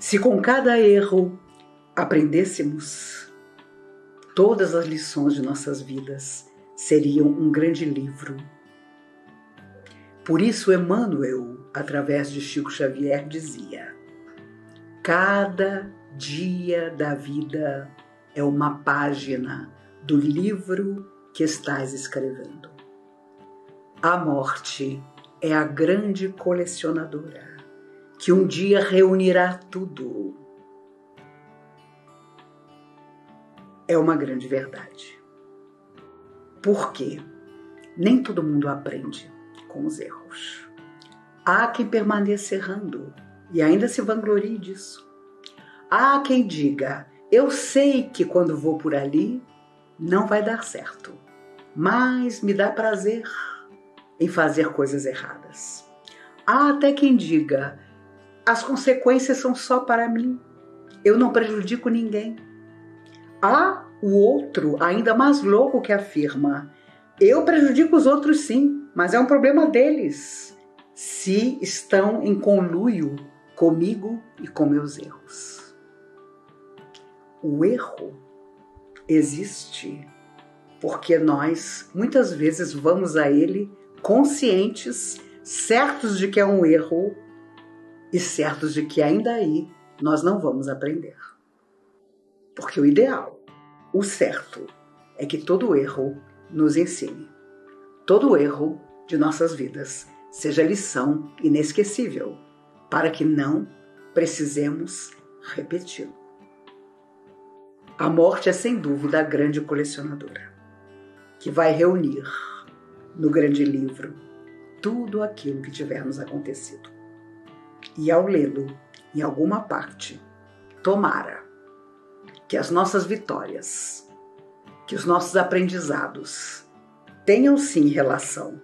Se com cada erro aprendêssemos todas as lições de nossas vidas, seriam um grande livro. Por isso, Emmanuel, através de Chico Xavier, dizia: Cada dia da vida é uma página do livro que estás escrevendo. A morte é a grande colecionadora que um dia reunirá tudo. É uma grande verdade. Porque nem todo mundo aprende com os erros. Há quem permaneça errando e ainda se vanglorie disso. Há quem diga: eu sei que quando vou por ali não vai dar certo, mas me dá prazer em fazer coisas erradas. Há até quem diga: as consequências são só para mim, eu não prejudico ninguém. Há o outro, ainda mais louco, que afirma: eu prejudico os outros sim, mas é um problema deles, se estão em conluio comigo e com meus erros. O erro existe porque nós muitas vezes vamos a ele conscientes, certos de que é um erro e certos de que ainda aí nós não vamos aprender. Porque o ideal, o certo, é que todo erro nos ensine. Todo erro de nossas vidas seja lição inesquecível, para que não precisemos repeti-lo. A morte é sem dúvida a grande colecionadora, que vai reunir no grande livro tudo aquilo que tivermos acontecido. E ao lê-lo, em alguma parte, tomara que as nossas vitórias, que os nossos aprendizados tenham sim relação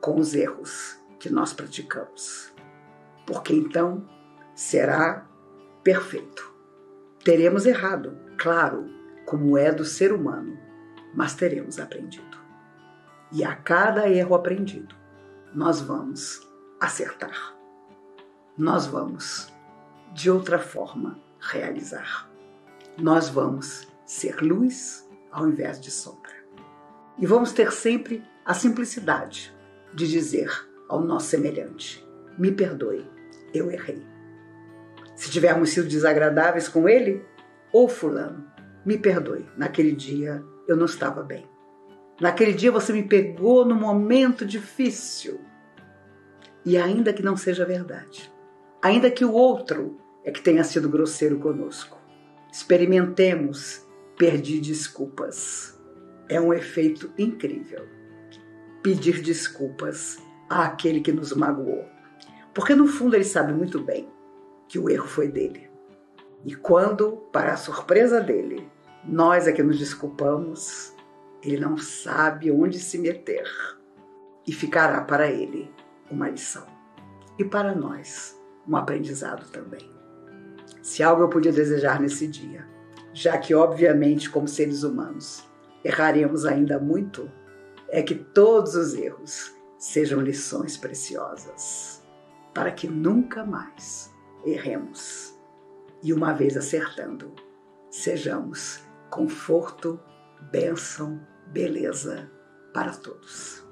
com os erros que nós praticamos. Porque então será perfeito. Teremos errado, claro, como é do ser humano, mas teremos aprendido. E a cada erro aprendido, nós vamos acertar. Nós vamos, de outra forma, realizar. Nós vamos ser luz ao invés de sombra. E vamos ter sempre a simplicidade de dizer ao nosso semelhante: me perdoe, eu errei. Se tivermos sido desagradáveis com ele, ou Fulano, me perdoe, naquele dia eu não estava bem. Naquele dia você me pegou no momento difícil. E ainda que não seja verdade, ainda que o outro é que tenha sido grosseiro conosco, experimentemos pedir desculpas. É um efeito incrível. Pedir desculpas àquele que nos magoou. Porque no fundo ele sabe muito bem que o erro foi dele. E quando, para a surpresa dele, nós é que nos desculpamos, ele não sabe onde se meter e ficará para ele uma lição. E para nós, um aprendizado também. Se algo eu podia desejar nesse dia, já que, obviamente, como seres humanos, erraremos ainda muito, é que todos os erros sejam lições preciosas, para que nunca mais erremos. E uma vez acertando, sejamos conforto, bênção beleza para todos.